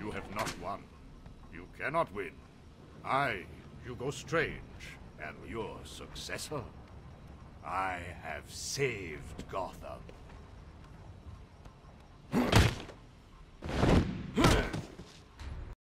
You have not won. You cannot win. I, Hugo Strange, am your successor. I have saved Gotham.